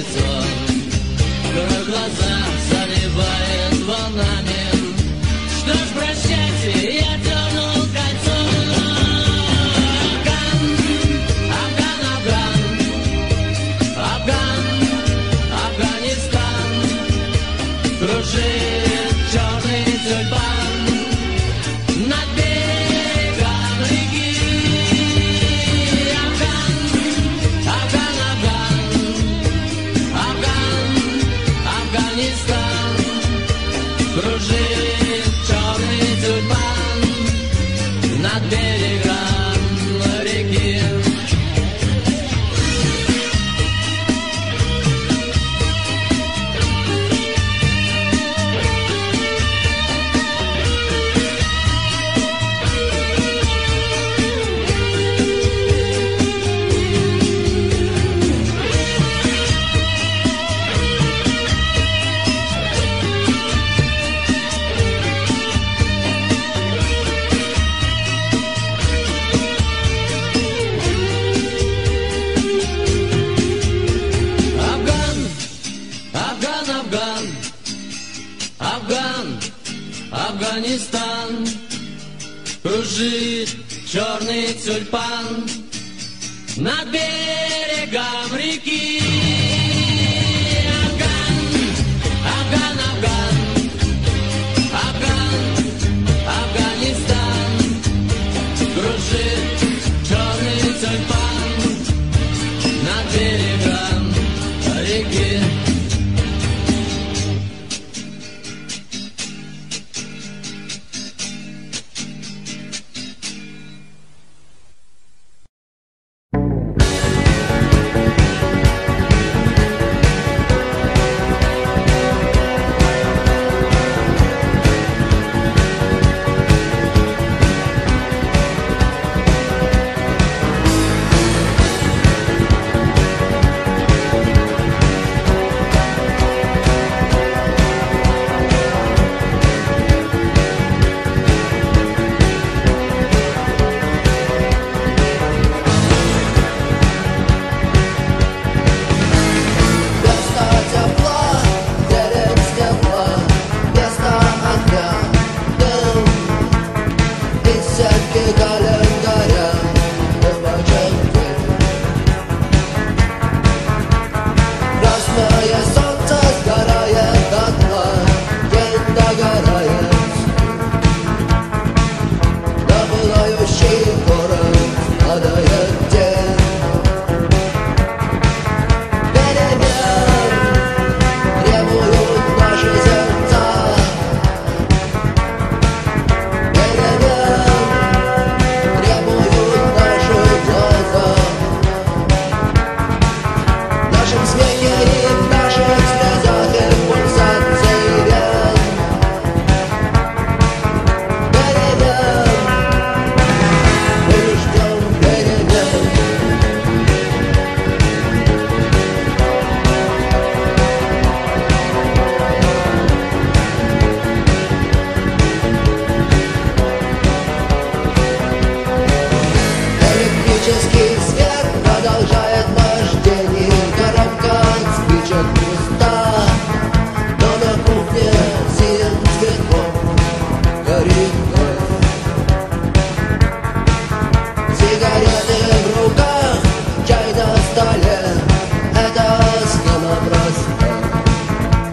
лицо Кровь глаза заливает волнами Что ж, прощайте, я дернул кольцо Афган, Афган, Афган Афган, Афганистан Кружит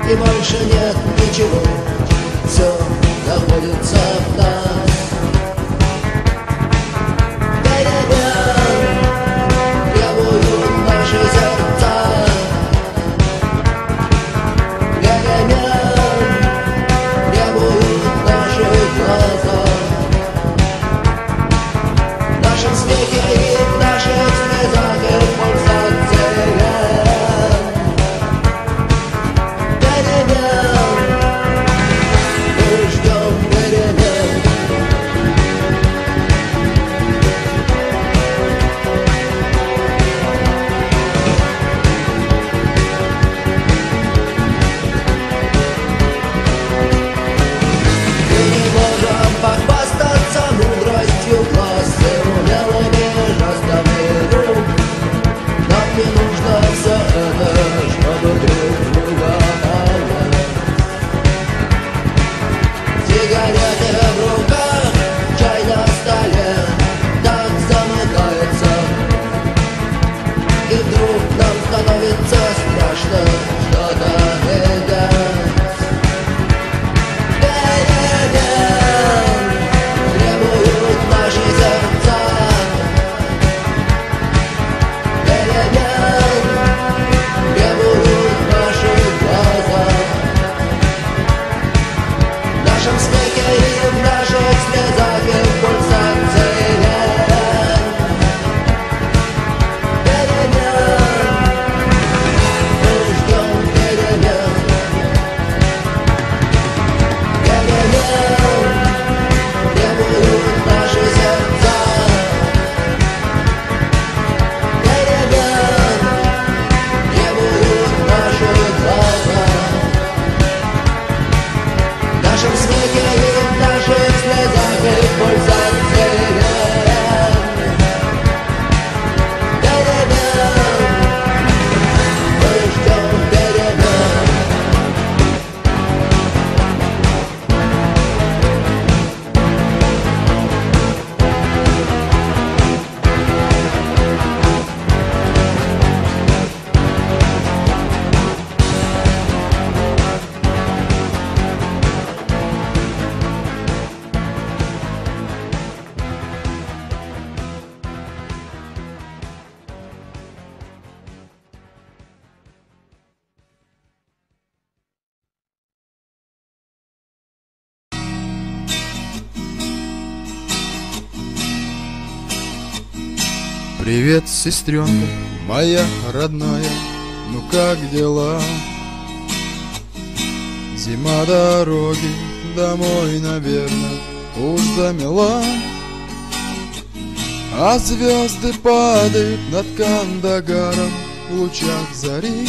и больше нет ничего, все находится в нас. Привет, сестренка, моя родная, ну как дела? Зима дороги домой, наверное, уж замела. А звезды падают над Кандагаром в лучах зари.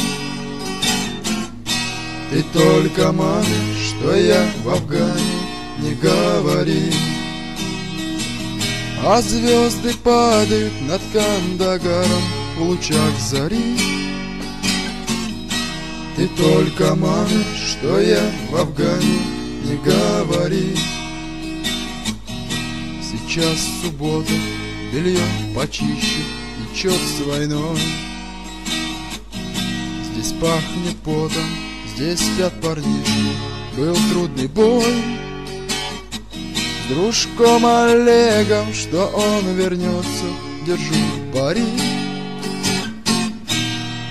Ты только маме, что я в Афгане, не говори а звезды падают над Кандагаром в лучах зари. Ты только, маме, что я в Афгане, не говори. Сейчас суббота, белье почище и чет с войной. Здесь пахнет потом, здесь спят парнишки, был трудный бой дружком Олегом, что он вернется, держу пари.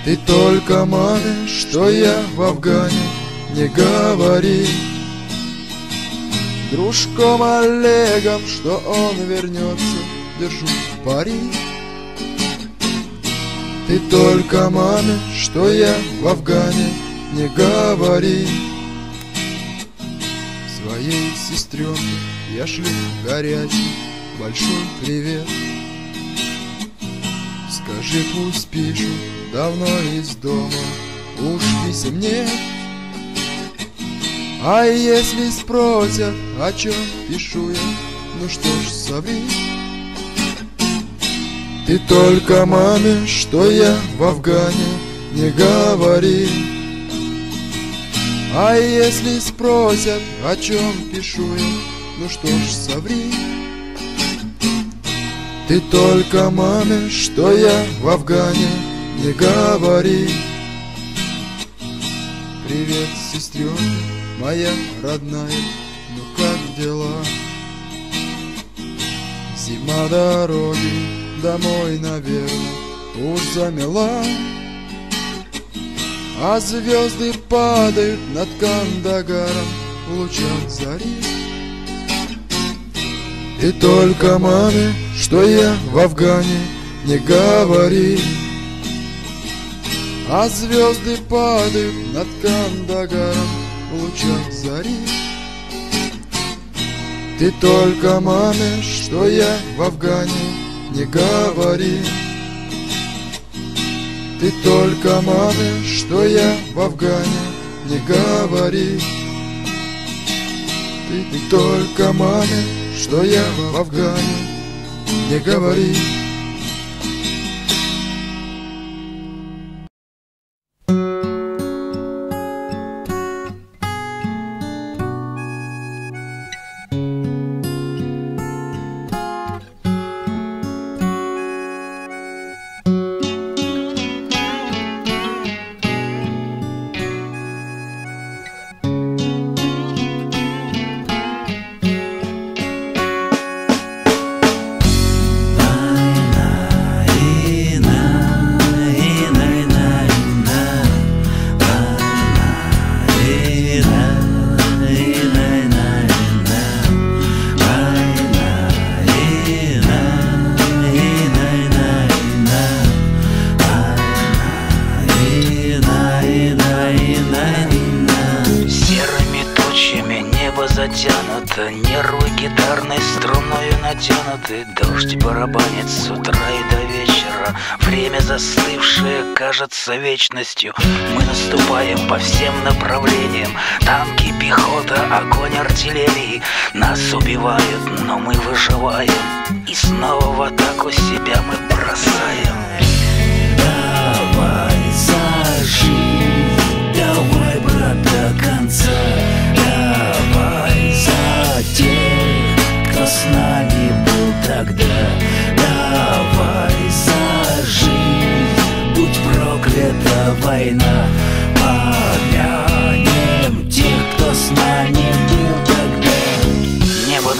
Ты только маме, что я в Афгане, не говори. Дружком Олегом, что он вернется, держу пари. Ты только маме, что я в Афгане, не говори. Своей сестренке я шлю горячий большой привет. Скажи, пусть пишут давно из дома Уж писем нет А если спросят, о чем пишу я Ну что ж, соври. Ты только маме, что я в Афгане Не говори. А если спросят, о чем пишу я, ну что ж, соври. Ты только маме, что я в Афгане, не говори. Привет, сестренка, моя родная, ну как дела? Зима дороги домой, наверное, уж замела. А звезды падают над Кандагаром в лучах зари и только маме, что я в Афгане, не говори. А звезды падают над Кандагаром в лучах зари. Ты только маме, что я в Афгане, не говори. Ты только маме, что я в Афгане, не говори. Ты, ты только маме, что я в Афгане, не говори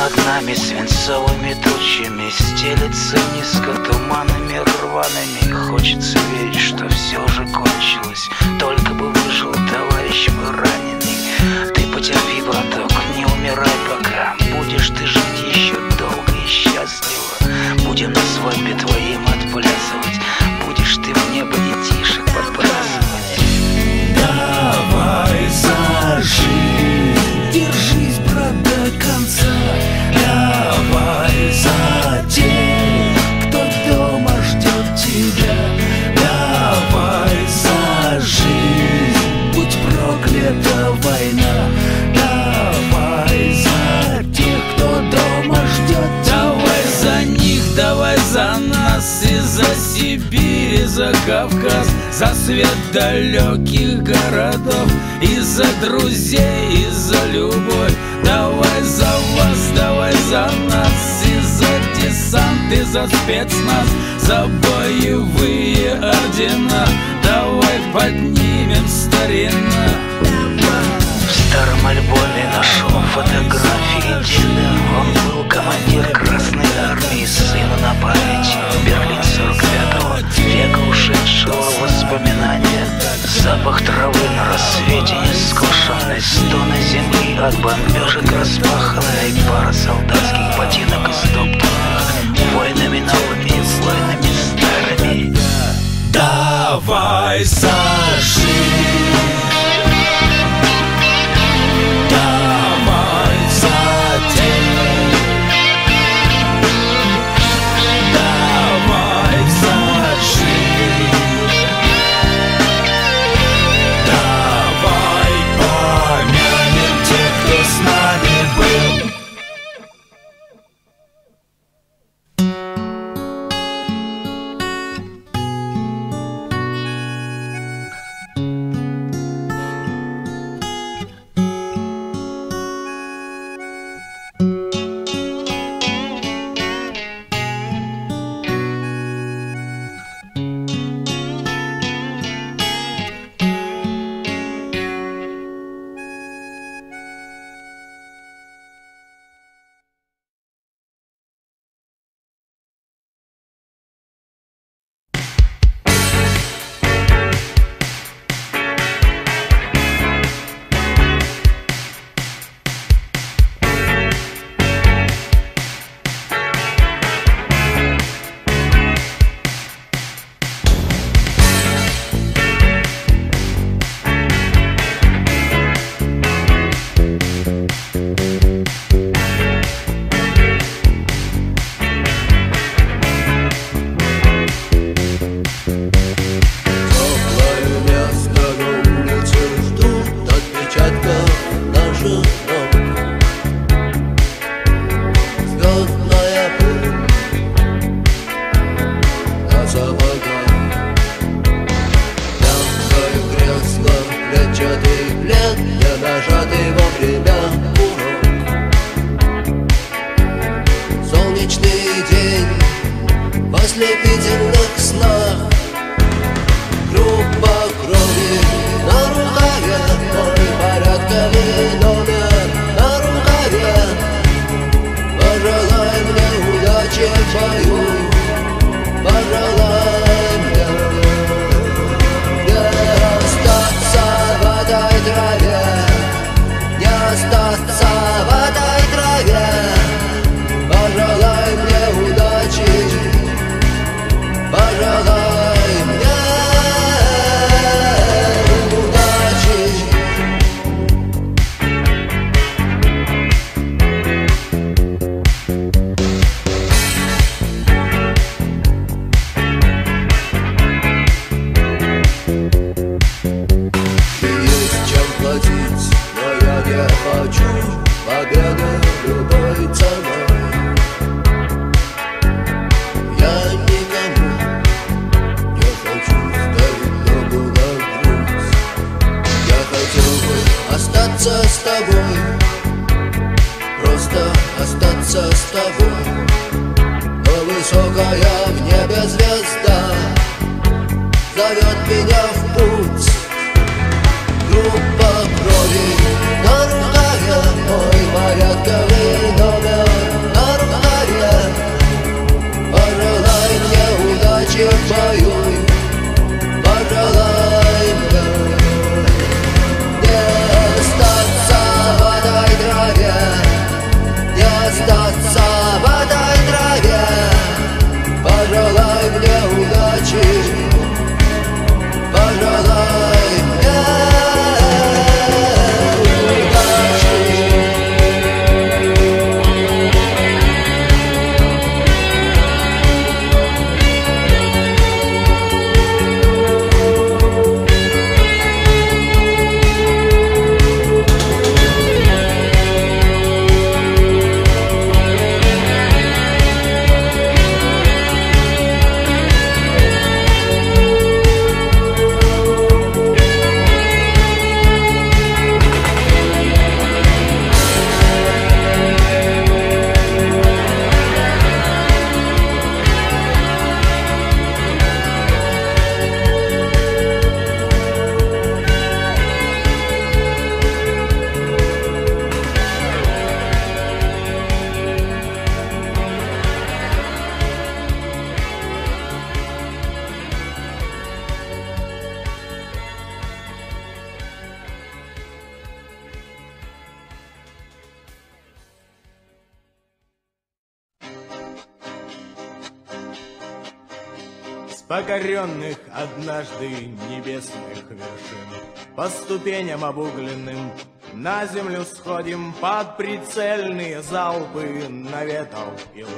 над нами свинцовыми тучами Стелется низко туманами рваными. Хочется верить, что все же кончилось. Только бы выжил товарищ мой раненый Ты потерпи, браток, не умирай пока. Будешь ты жить еще долго и счастливо. Будем на свадьбе твоим За свет далеких городов И за друзей, и за любовь. Давай за вас, давай за нас И за десант, и за спецназ За боевые ордена. Давай поднимем старина старом альбоме нашел фотографии деда Он был командир Красной Армии, сыну на память Берлин 45-го, века ушедшего воспоминания. Запах травы на рассвете нескошенной Стоны земли от бомбежек распаханной Пара солдатских ботинок истоптанных Воинами новыми, воинами старыми. Давай за жизнь ступеням обугленным на землю сходим Под прицельные залпы наветов и лжи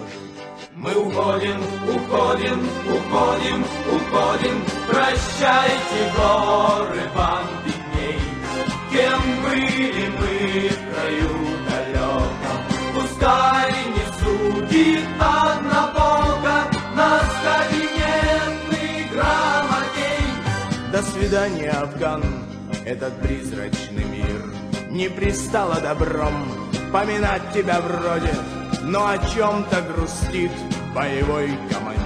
Мы уходим, уходим, уходим, уходим. Прощайте, горы, вам видней. Кем были мы в краю далеком? Пускай не судит однобоко нас кабинетный грамотей. До свидания, Афган, этот призрачный мир Не пристало добром поминать тебя вроде Но о чем-то грустит боевой командир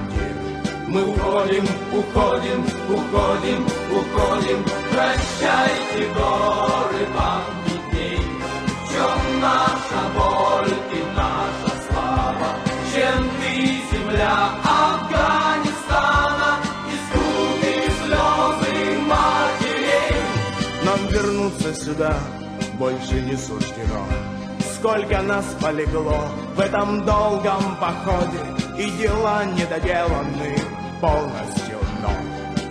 Мы уходим, уходим, уходим, уходим. Прощайте, горы, вам. В чем наша боль сюда больше не суждено Сколько нас полегло в этом долгом походе И дела недоделаны полностью, но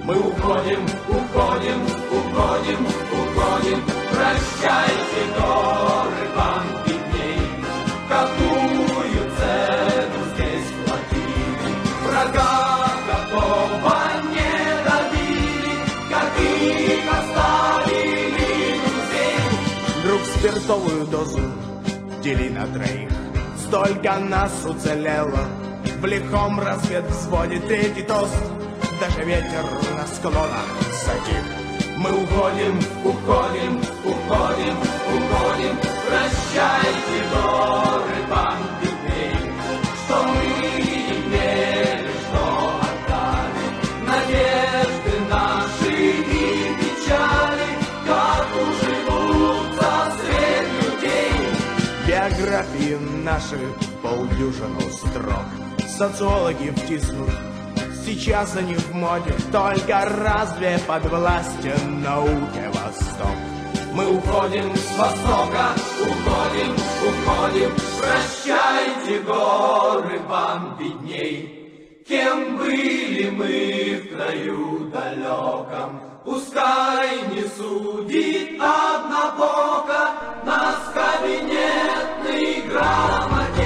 Мы уходим, уходим, уходим, уходим. Прощайте, горы, вам спиртовую дозу. Дели на троих. Столько нас уцелело. В лихом разведвзводе третий тост. Даже ветер на склонах затих Мы уходим, уходим, уходим, уходим. Прощайте, горы, вам наши полдюжину строк Социологи втиснут Сейчас они в моде Только разве подвластен науке Восток Мы уходим с востока, уходим, уходим. Прощайте, горы, вам видней. Кем были мы в краю далеком? Пускай не судит однобоко нас кабинетный грамотей.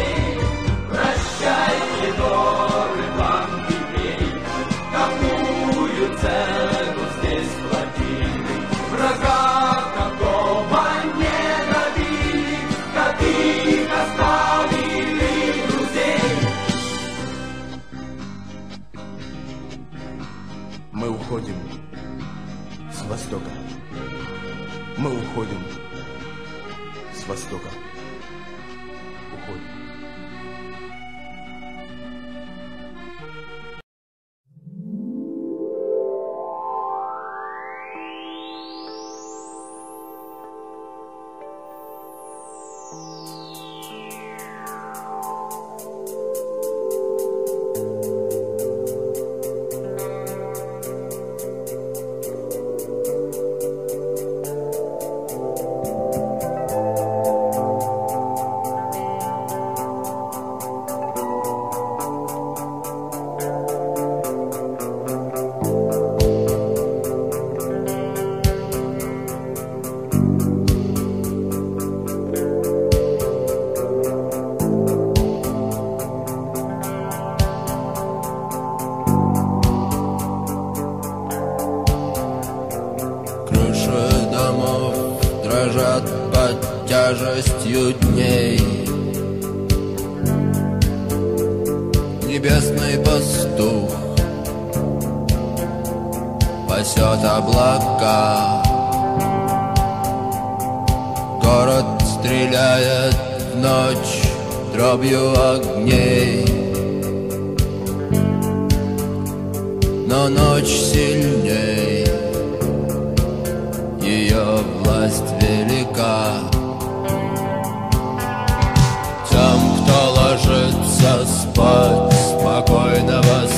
Спокойного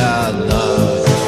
Спокойная ночь.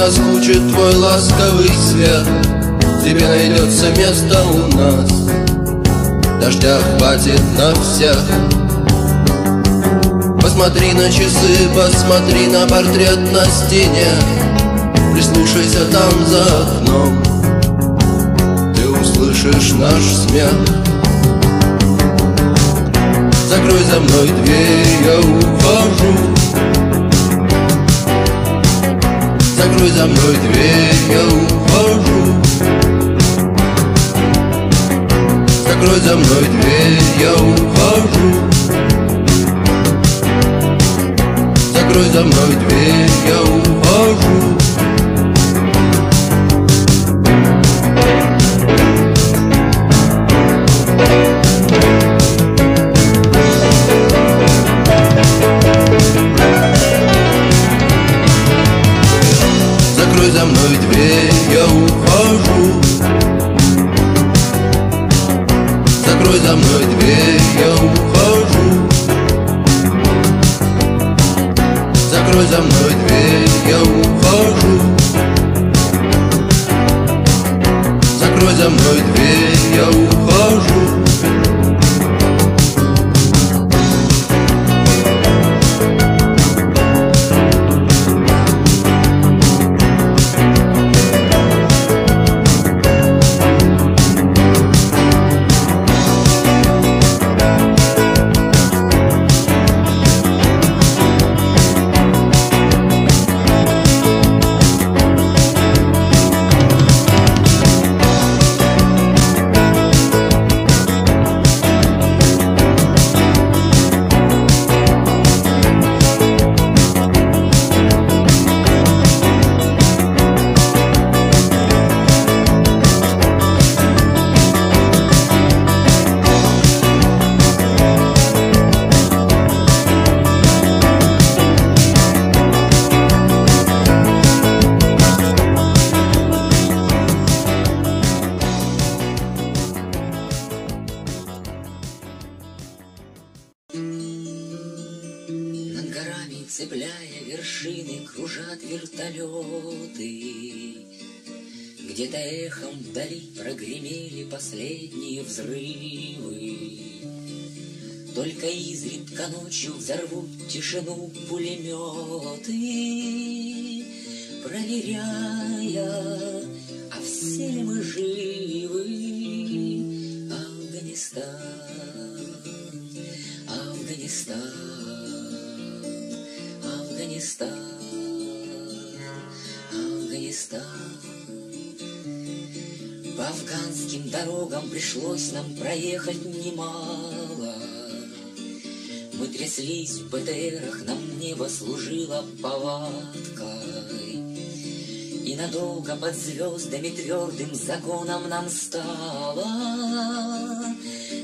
Наскучит твой ласковый свет Тебе найдется место у нас. Дождя хватит на всех. Посмотри на часы, посмотри на портрет на стене. Прислушайся там за окном. Ты услышишь наш смех. Закрой за мной дверь, я ухожу Закрой за мной дверь, я ухожу Закрой за мной дверь, я ухожу Закрой за мной дверь, я ухожу Закрой за мной дверь, я ухожу. Закрой за мной дверь, я ухожу. Закрой за мной дверь, я ухожу. Закрой за мной дверь, я ухожу тряслись в БТРах, нам небо служило повадкой. И надолго под звездами твердым законом нам стало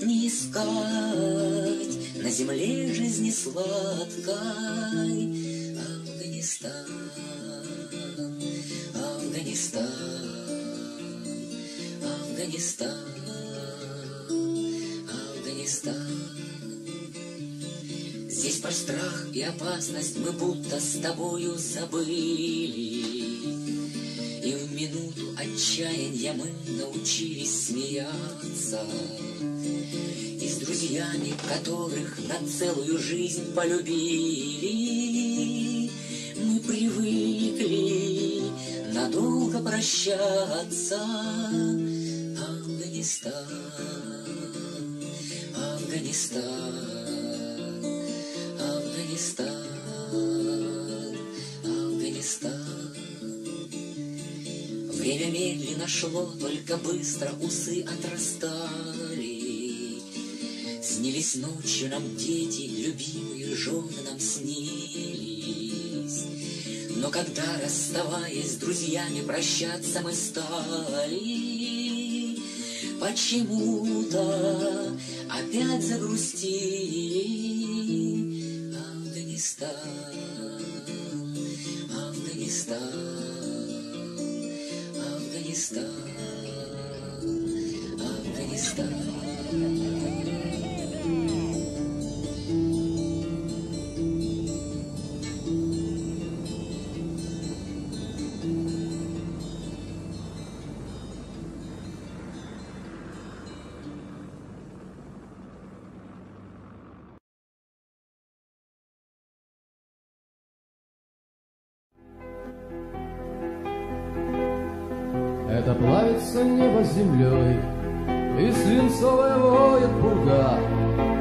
Не искать на земле жизни сладкой Афганистан, Афганистан, Афганистан, Афганистан. Здесь про страх и опасность мы будто с тобою забыли. И в минуту отчаяния мы научились смеяться. И с друзьями, которых на целую жизнь полюбили, мы привыкли надолго прощаться. Афганистан, Афганистан, шло, только быстро усы отрастали. Снились ночью нам дети, любимые жены нам снились. Но когда, расставаясь с друзьями, прощаться мы стали, Почему-то опять загрустили Афганистан, Афганистан. Это плавится небо землей, И свинцовая воет пурга.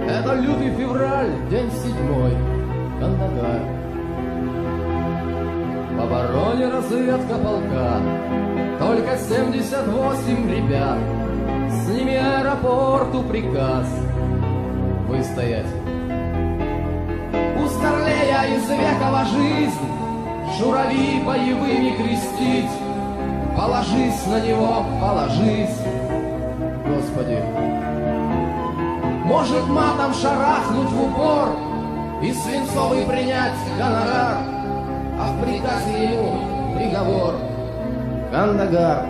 Это лютый февраль, день седьмой, Кандагар. В обороне разведка полка, Только семьдесят восемь ребят, С ними аэропорту приказ Выстоять. У Старлея из векова жизнь, Шурави боевыми крестить, Положись на него, положись, Господи. Может матом шарахнуть в упор И свинцовый принять гонорар, А в приказе ему приговор Кандагар.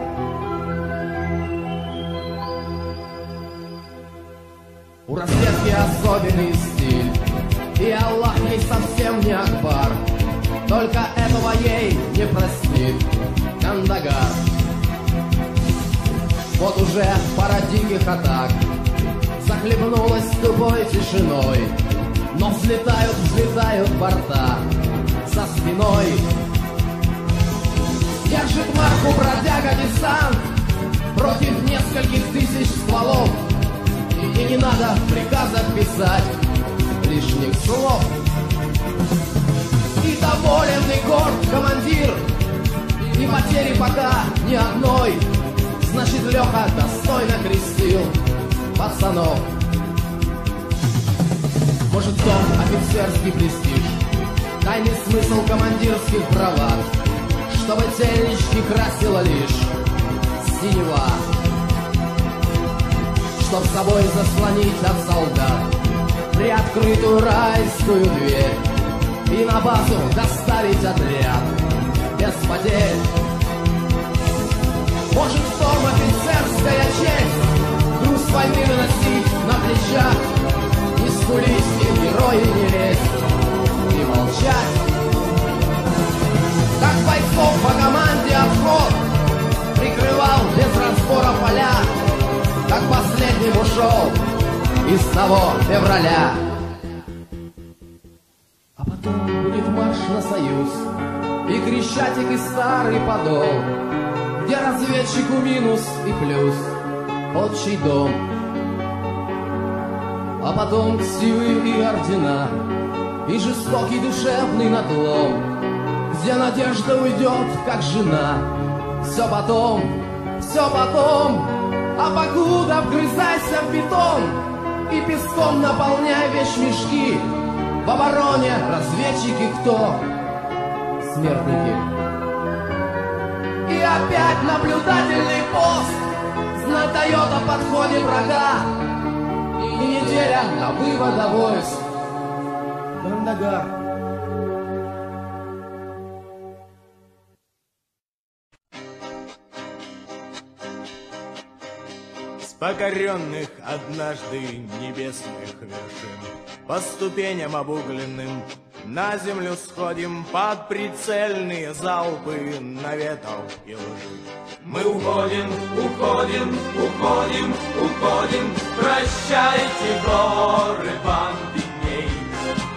У разведки особенный стиль, И Аллах ей совсем не Акбар, Только Вот уже пара диких атак. Захлебнулась тупой тишиной. Но взлетают, взлетают борта. За спиной. Держит марку бродяга десант? Против нескольких тысяч стволов. И не надо приказа писать Лишних слов. И доволен и горд командир. И потери пока ни одной Значит, Леха достойно крестил пацанов. Может, в том офицерский престиж, Тайный смысл командирских бравад, Чтобы тельнички красила лишь синева. Чтоб собой заслонить от солдат Приоткрытую райскую дверь И на базу доставить отряд Без потерь может, в том офицерская честь? Груз войны выносить на плечах. Не скулить и герои не лезть И молчать. Как бойцов по команде отход Прикрывал без разбора поля. Как последним ушел из того февраля. А потом будет марш на союз. И крещатик и старый подол где разведчику минус и плюс. Отчий дом А потом силы и ордена И жестокий душевный надлом. Где надежда уйдет, как жена. Все потом, все потом А покуда вгрызайся в бетон. И песком наполняй вещмешки В обороне разведчики кто? Смертники и опять наблюдательный пост Знак дает о подходе врага. И неделя на вывода войск Кандагар. С покоренных однажды небесных вершин По ступеням обугленным на землю сходим под прицельные залпы наветов и лжи. Мы уходим, уходим, уходим, уходим, прощайте горы Пампиней.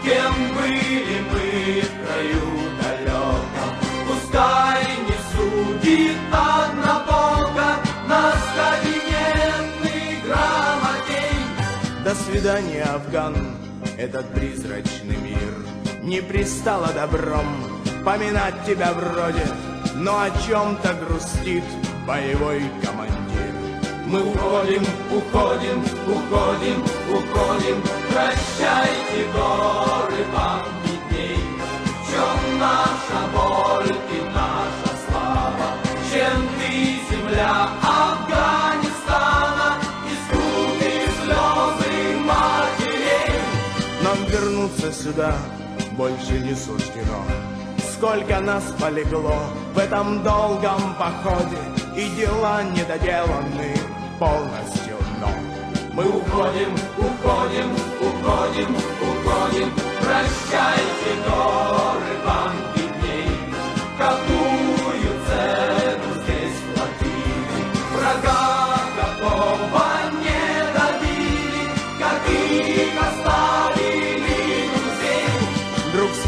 Кем были мы в краю далеком, пускай не судит однобоко нас кабинетный грамотей. До свидания, Афган, этот призрачный мир не пристало добром поминать тебя вроде, но о чем-то грустит боевой командир. Мы уходим, уходим, уходим, уходим, прощайте горы вам видней. В чем наша боль и наша слава, чем ты, земля Афганистана, искупи слезы матерей. Нам вернуться сюда больше не суждено. Сколько нас полегло в этом долгом походе, И дела недоделаны полностью, но Мы уходим, уходим, уходим, уходим, Прощайте, горы, вам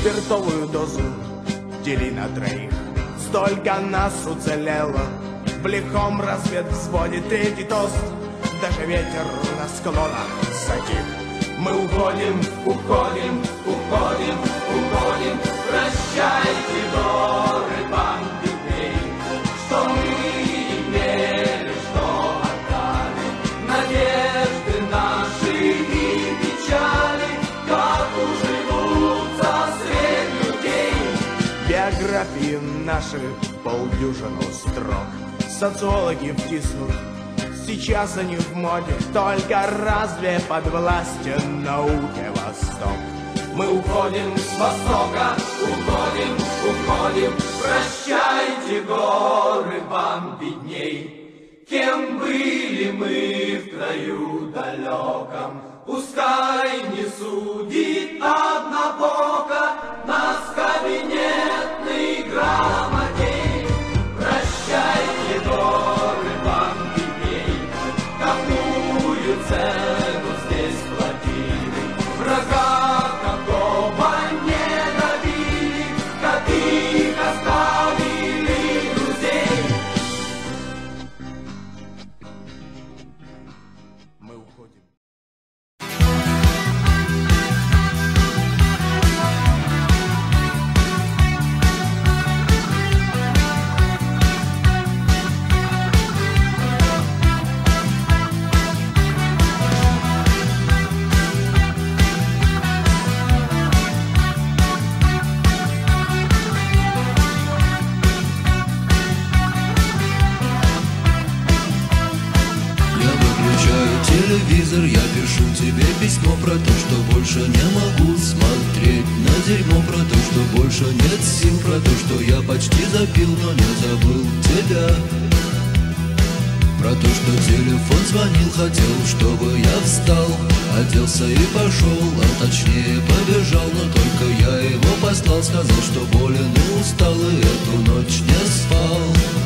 спиртовую дозу. Дели на троих. Столько нас уцелело, в лихом разведвзводе третий тост, даже ветер на склонах затих. Мы уходим, уходим, уходим, уходим, прощайте, горы, вам наши полдюжину строк. Социологи втиснут. Сейчас они в моде. Только разве подвластен науке Восток? Мы уходим с Востока, уходим, уходим. Прощайте, горы, вам видней. Кем были мы в краю далеком? Пускай не судит про то, что больше не могу смотреть На дерьмо про то, что больше нет сил Про то, что я почти запил, но не забыл тебя. Про то, что телефон звонил, хотел, чтобы я встал. Оделся и пошел, а точнее побежал. Но только я его послал, сказал, что болен и устал И эту ночь не спал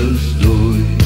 Liebesdurch.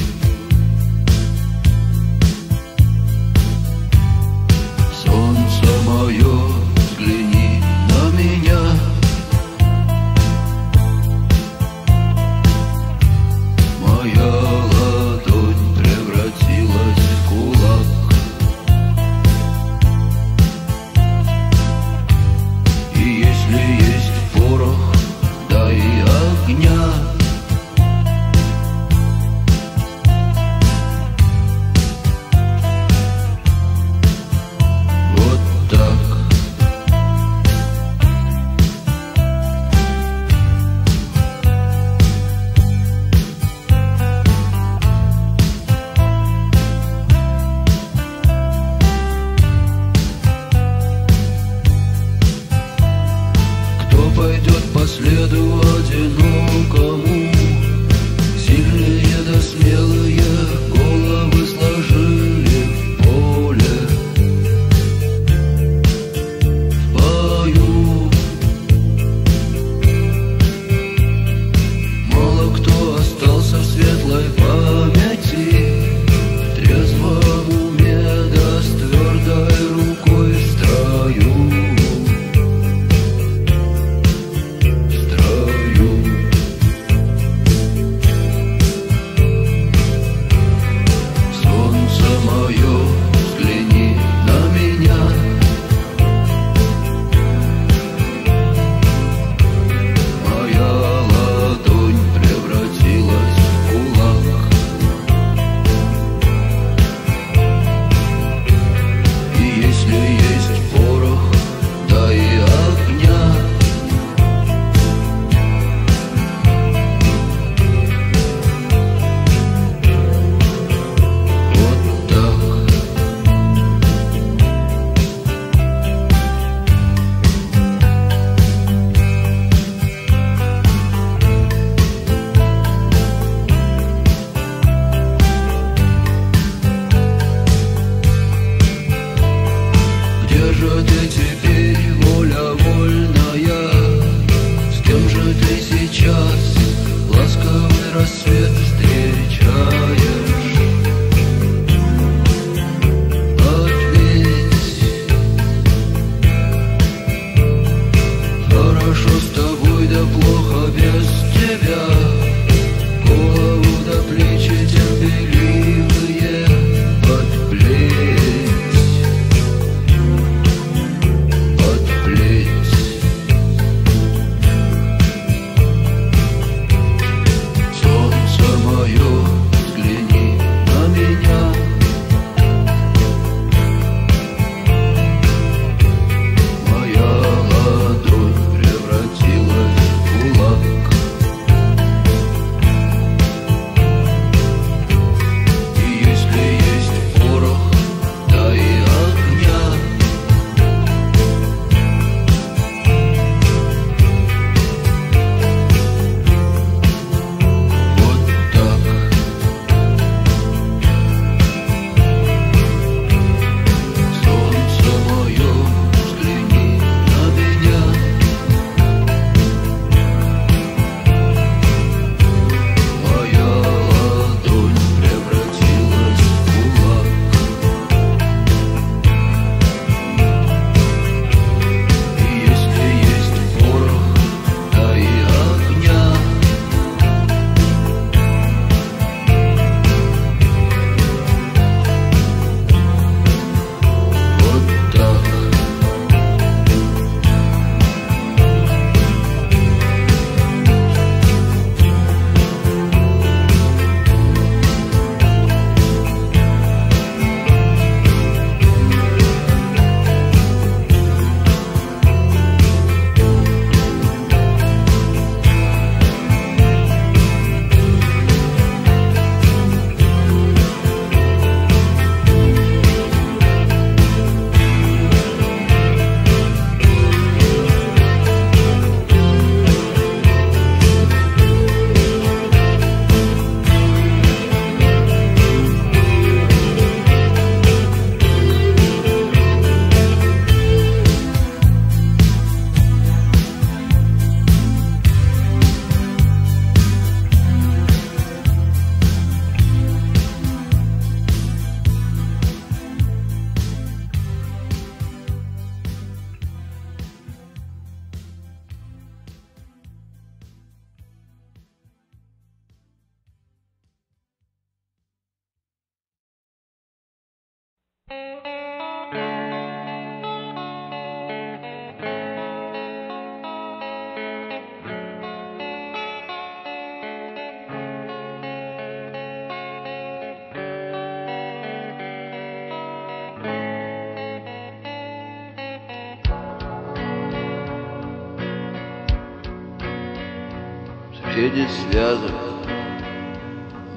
Соседи связок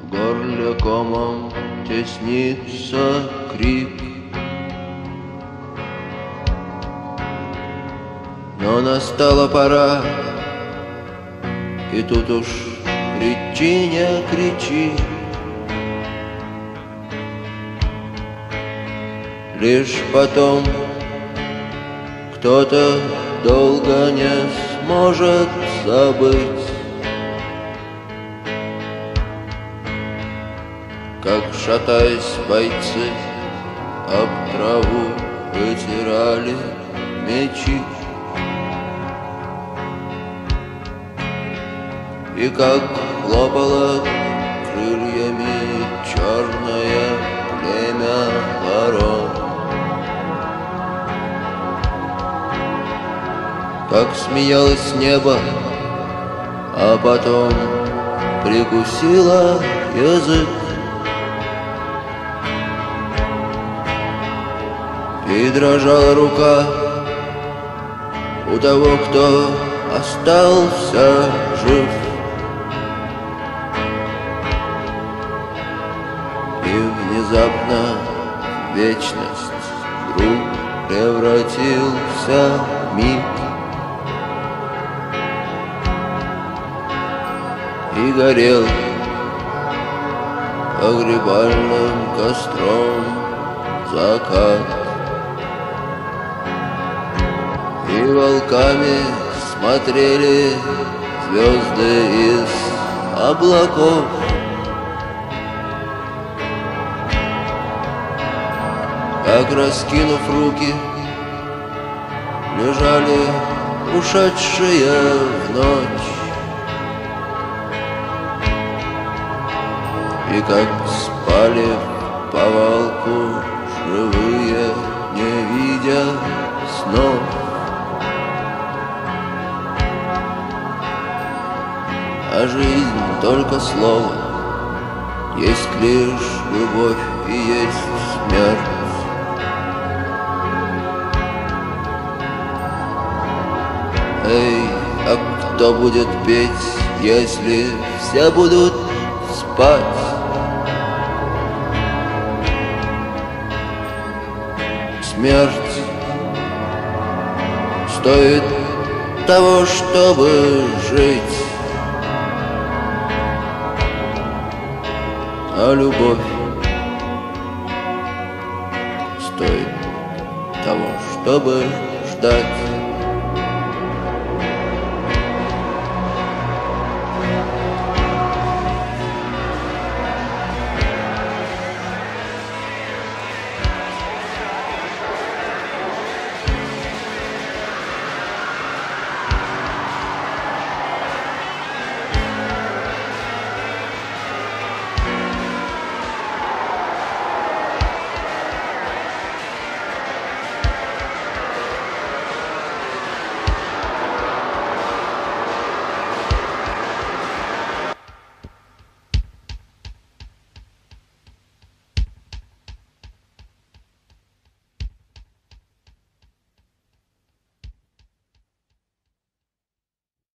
В горле комом теснится крик. Но настала пора И тут уж кричи, не кричи. Лишь потом кто-то долго не сможет забыть шатаясь бойцы об траву вытирали мечи. И как хлопало крыльями черное племя ворон. Как смеялось небо, а потом прикусила язык И дрожала рука у того, кто остался жив. И внезапно вечность вдруг превратился в миг. И горел погребальным костром закат волками смотрели звезды из облаков. Как раскинув руки Лежали ушедшие в ночь. И как спали в повалку живые, не видя снов А жизнь только слово. Есть лишь любовь и есть смерть. Эй, а кто будет петь, если все будут спать? Смерть стоит того, чтобы жить А любовь стоит того, чтобы ждать